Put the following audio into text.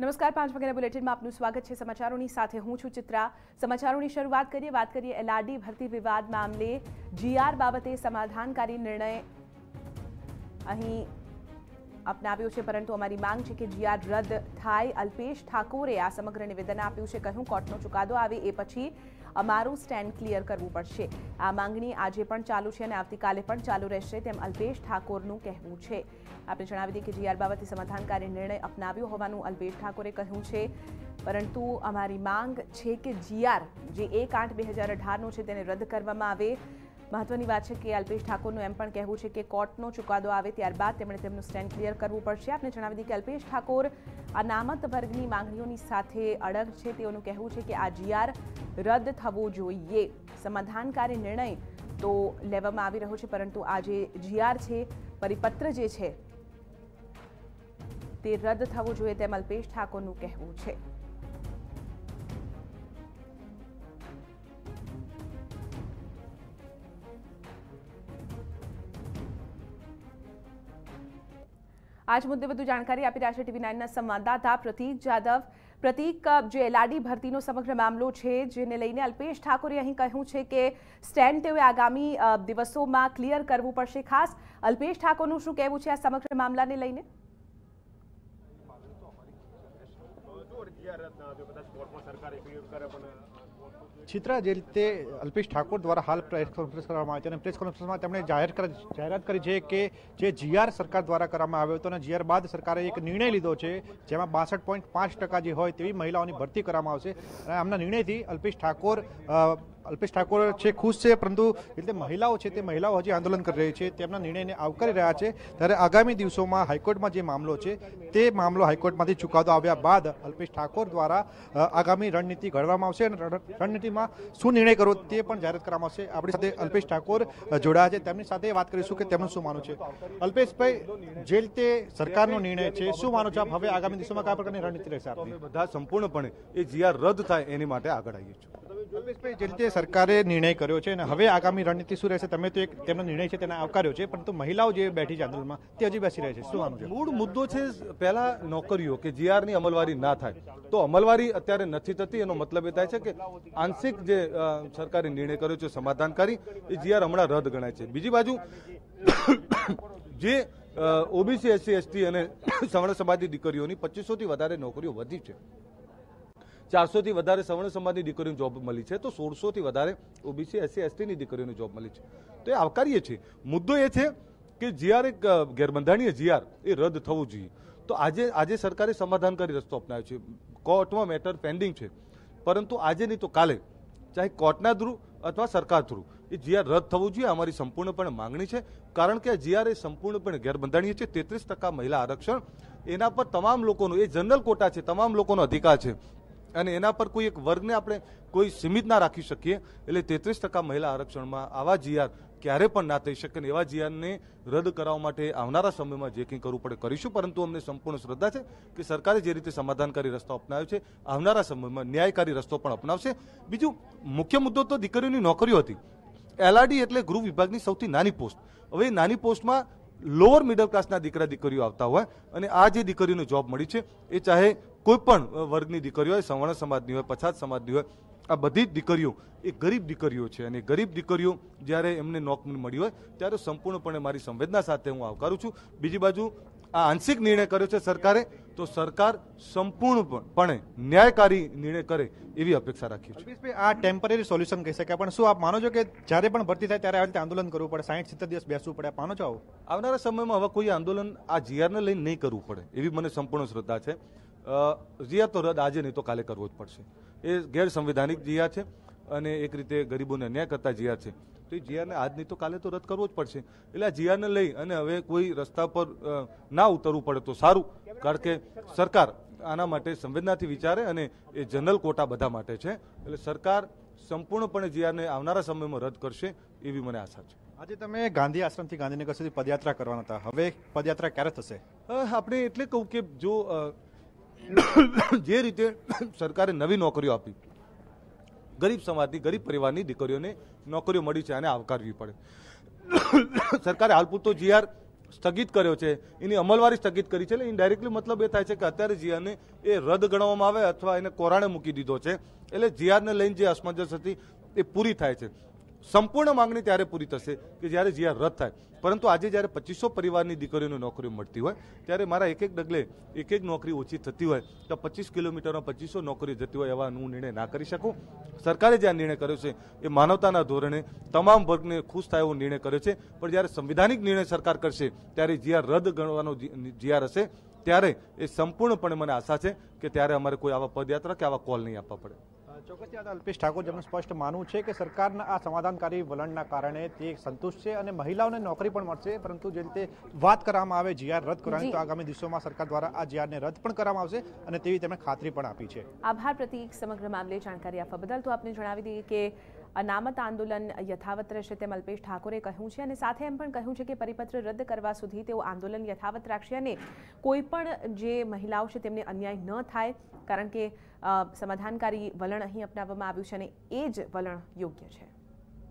નમસ્કાર, પાંચ વાગ્યાના બુલેટિનમાં આપનું સ્વાગત છે સમાચારોની સાથે હું છું ચિત્રા. સમાચારોની શરૂઆત કરીએ, વાત કરીએ એલઆરડી ભરતી વિવાદ મામલે. જીઆર બાબતે સમાધાનકારી નિર્ણય. અહીં અપનાવ્યો છે, પરંતુ અમારી માંગ છે કે જીઆર રદ થાય. અલ્પેશ ઠાકોરે આ સમગ્ર નિવેદન આપ્યું છે, કહ્યું, કોર્ટનો ચુકાદો આવે એ પછી અમારું સ્ટેન્ડ ક્લિયર કરવું પડશે. આ માંગણી આજે પણ ચાલુ છે અને આવતીકાલે પણ ચાલુ રહેશે તેમ અલ્પેશ ઠાકોરનું કહેવું છે. આપણે જણાવી દઈએ કે જીઆર બાબતે સમાધાનકારી નિર્ણય અપનાવ્યો હોવાનું અલ્પેશ ઠાકોરે કહ્યું છે, પરંતુ અમારી માંગ છે કે જીઆર જે એક આઠ બે હજાર અઢારનો છે તેને રદ કરવામાં આવે. મહત્વની વાત છે કે અલ્પેશ ઠાકોરનું એમ પણ કહેવું છે કે કોર્ટનો ચુકાદો આવે ત્યારબાદ તેમણે તેમનું સ્ટેન્ડ ક્લિયર કરવું પડશે. આપણે જણાવી દઈએ કે અલ્પેશ ઠાકોર અનામત વર્ગની માંગણીઓની સાથે અડગ છે. તેઓનું કહેવું છે કે આ જીઆર રદ થવો જોઈએ. સમાધાનકારી નિર્ણય તો લેવામાં આવી રહ્યો છે, પરંતુ આ જે જીઆર છે, પરિપત્ર જે છે, તે રદ થવું જોઈએ તેમ અલ્પેશ ઠાકોરનું કહેવું છે. આજ મુદ્દે વધુ જાણકારી આપી રહ્યા છે ટીવી નાઇનના સંવાદદાતા પ્રતીક જાદવ પ્રતીક જે એલઆરડી ભરતીનો સમગ્ર મામલો છે જેને લઈને અલ્પેશ ઠાકોરે અહીં કહ્યું છે કે સ્ટેન્ડ તેઓએ આગામી દિવસોમાં ક્લિયર કરવું પડશે ખાસ અલ્પેશ ઠાકોરનું શું કહેવું છે આ સમગ્ર મામલાને લઈને? ચિત્રા, જે રીતે અલ્પેશ ઠાકોર દ્વારા હાલ પ્રેસ કોન્ફરન્સ કરવામાં આવી હતી અને પ્રેસ કોન્ફરન્સમાં તેમણે જાહેર જાહેરાત કરી છે કે જે જીઆર સરકાર દ્વારા કરવામાં આવ્યો હતો અને જીઆર બાદ સરકારે એક નિર્ણય લીધો છે, જેમાં બાસઠ પોઈન્ટ પાંચ ટકા જે હોય તેવી મહિલાઓની ભરતી કરવામાં આવશે. અને આમના નિર્ણયથી અલ્પેશ ઠાકોર અલ્પેશ ઠાકોર છે, ખુશ છે, પરંતુ એટલે મહિલાઓ છે, તે મહિલાઓ હજી આંદોલન કરી રહી છે, તેમના નિર્ણયને આવકારી રહ્યા છે. ત્યારે આગામી દિવસોમાં હાઈકોર્ટમાં જે મામલો છે, તે મામલો હાઈકોર્ટમાંથી ચુકાદો આવ્યા બાદ અલ્પેશ ઠાકોર દ્વારા આગામી રણનીતિ ઘડવામાં આવશે અને રણનીતિમાં શું નિર્ણય કરવો તે પણ જાહેરાત કરવામાં આવશે. આપણી સાથે અલ્પેશ ઠાકોર જોડાયા છે. તેમની સાથે વાત કરીશું કે તેમનું શું માનવું છે. અલ્પેશભાઈ જે રીતે સરકારનો નિર્ણય છે, શું માનો છો આપ? હવે આગામી દિવસોમાં કયા પ્રકારની રણનીતિ રહેશે આપણે બધા સંપૂર્ણપણે એ જીઆર રદ થાય એની માટે આગળ આવીએ છીએ. જે સરકારે નિર્ણય કર્યો છે અને હવે આગામી રણનીતિ શું રહેશે, તમે તો એક તેમનો નિર્ણય છે, તેને આવકાર્યો છે, પરંતુ મહિલાઓ જે બેઠી છે આંદોલનમાં, તે હજી બેસી રહે છે. શું આનું મૂળ મુદ્દો છે પહેલા નોકરીઓ, કે જીઆરની અમલવારી ના થાય. તો અમલવારી અત્યારે નથી થતી, એનો મતલબ એ થાય છે કે આંશિક જે સરકારે નિર્ણય કર્યો છે, સમાધાનકારી, એ જીઆર હમણાં રદ ગણાય છે. બીજી બાજુ, જે ઓબીસી, એસસી, એસટી અને સવર્ણ સમાજની દીકરીઓની પચીસોથી વધારે નોકરીઓ વધી છે. ચારસોથી વધારે સવર્ણ સમાજની દીકરીઓની જોબ મળી છે, તો સોળસોથી વધારે ઓબીસી એસસી એસટીની દીકરીઓની જોબ મળી છે. તો એ આવકારીએ છીએ. મુદ્દો એ છે કે જીઆર એક ગેરબંધારણીય જીઆર એ રદ થવું જોઈએ. તો આજે આજે સરકારે સમાધાનકારી રસ્તો અપનાવ્યો છે. કોર્ટમાં મેટર પેન્ડિંગ છે. પરંતુ આજે નહીં તો કાલે, ચાહે કોર્ટના થ્રુ અથવા સરકાર થ્રુ, એ જીઆર રદ થવું જોઈએ, અમારી સંપૂર્ણપણે માંગણી છે. કારણ કે આ જીઆર એ સંપૂર્ણપણે ગેરબંધારણીય છે. તેત્રીસ ટકા મહિલા આરક્ષણ, એના પર તમામ લોકોનો, એ જનરલ કોટા છે, તમામ લોકોનો અધિકાર છે. અને એના પર કોઈ એક વર્ગને આપણે કોઈ સીમિત ના રાખી શકીએ. એટલે તેત્રીસ ટકા મહિલા આરક્ષણમાં આવા જીઆર ક્યારે પણ ના થઈ શકે એવા જીઆરને રદ કરાવવા માટે આવનારા સમયમાં જે કંઈ કરવું પડે કરીશું. પરંતુ અમને સંપૂર્ણ શ્રદ્ધા છે કે સરકારે જે રીતે સમાધાનકારી રસ્તો અપનાવ્યો છે, આવનારા સમયમાં ન્યાયકારી રસ્તો પણ અપનાવશે. બીજું, મુખ્ય મુદ્દો તો દીકરીઓની નોકરીઓ હતી. એલઆરડી એટલે ગૃહ વિભાગની સૌથી નાની પોસ્ટ. હવે નાની પોસ્ટમાં લોઅર મિડલ ક્લાસના દીકરા દીકરીઓ આવતા હોય અને આ જે દીકરીઓને જોબ મળી છે, એ ચાહે કોઈ પણ વર્ગની દીકરીઓ હોય સવર્ણ સમાજની હોય પછાત સમાજની હોય આ બધી જ દીકરીઓ એ ગરીબ દીકરીઓ છે. અને ગરીબ દીકરીઓ જ્યારે એમને નોકરી મળી હોય ત્યારે સંપૂર્ણપણે મારી સંવેદના સાથે હું આવકારું છું. બીજી બાજુ આ આંશિક નિર્ણય કર્યો છે સરકારે તો સરકાર સંપૂર્ણપણે ન્યાયકારી નિર્ણય કરે એવી અપેક્ષા રાખી છે આ ટેમ્પરરી સોલ્યુશન કહી શકાય પણ શું આપ માનો છો કે જ્યારે પણ ભરતી થાય ત્યારે આવી રીતે આંદોલન કરવું પડે? સાઠ સિત્તેર દિવસ બેસવું પડે માનો છો આવનારા સમયમાં હવે કોઈ આંદોલન આ જીઆરને લઈને નહીં કરવું પડે એવી મને સંપૂર્ણ શ્રદ્ધા છે. જીઆર તો રદ આજે નહીં તો કાલે કરવો જ પડશે. એ ગેર સંવિધાનિક જીઆર છે અને એક રીતે ગરીબોને અન્યાય કરતા જિયા છે. તો એ જીઆરને આજ નહીં તો કાલે તો રદ કરવો જ પડશે. એટલે આ જીઆરને લઈ અને હવે કોઈ રસ્તા પર ના ઉતરવું પડે તો સારું. કારણ કે સરકાર આના માટે સંવેદનાથી વિચારે અને એ જનરલ કોટા બધા માટે છે. એટલે સરકાર સંપૂર્ણપણે જીઆરને આવનારા સમયમાં રદ કરશે એવી મને આશા છે. આજે તમે ગાંધી આશ્રમથી ગાંધીનગર સુધી પદયાત્રા કરવાના હતા. હવે પદયાત્રા ક્યારે થશે? આપણે એટલે કહું કે જો જે રીતે સરકારે નવી નોકરીઓ આપી. ગરીબ સમાજની, ગરીબ પરિવારની દીકરીઓને નોકરીઓ મળી છે અને આવકારવી પડે. સરકારે હાલ પૂરતો જીઆર સ્થગિત કર્યો છે. એની અમલવારી સ્થગિત કરી છે એટલે ડાયરેક્ટલી મતલબ એ થાય છે કે અત્યારે જીઆરને એ રદ ગણવામાં આવે અથવા એને કોરાણે મૂકી દીધો છે. એટલે જીઆરને લઈને જે અસમંજસ હતી એ પૂરી થાય છે. સંપૂર્ણ માંગણી ત્યારે પૂરી થશે કે જ્યારે જીઆર રદ થાય. પરંતુ આજે જ્યારે પચીસો પરિવારની દીકરીઓને નોકરીઓ મળતી હોય, ત્યારે મારા એક એક ડગલે એક એક નોકરી ઓછી થતી હોય તો પચીસ કિલોમીટરમાં પચીસો નોકરી જતી હોય એવા હું નિર્ણય ના કરી શકું. સરકારે જે આ નિર્ણય કર્યો છે એ માનવતાના ધોરણે તમામ વર્ગને ખુશ થાય એવો નિર્ણય કર્યો છે. પણ જ્યારે સંવિધાનિક નિર્ણય સરકાર કરશે, ત્યારે જીઆર રદ ગણવાનો જીઆર હશે, ત્યારે એ સંપૂર્ણપણે મને આશા છે કે ત્યારે અમારે કોઈ આવા પદયાત્રા કે આવા કોલ નહીં આપવા પડે. ચોક્કસ યાદ અલ્પેશ ઠાકોર જેમનું સ્પષ્ટ માનવું છે કે સરકારના આ સમાધાનકારી વલણના કારણે તે સંતુષ્ટ છે અને મહિલાઓને નોકરી પણ મળશે. પરંતુ જે રીતે વાત કરવામાં આવે જીઆર રદ કરવાની તો આગામી દિવસોમાં સરકાર દ્વારા આ જીઆરને રદ પણ કરવામાં આવશે અને તેવી તેમણે ખાતરી પણ આપી છે. આભાર પ્રતિક સમગ્ર મામલે જાણકારી આપવા બદલ. તો આપને જણાવી દઈએ કે અનામત આંદોલન યથાવત રહેશે તેમ અલ્પેશ ઠાકોરે કહ્યું છે અને સાથે એમ પણ કહ્યું છે કે પરિપત્ર રદ કરવા સુધી તેઓ આંદોલન યથાવત રાખશે અને કોઈ પણ જે મહિલાઓ છે તેમને અન્યાય ન થાય કારણ કે સમાધાનકારી વલણ અહીં અપનાવવામાં આવ્યું છે અને એ જ વલણ યોગ્ય છે.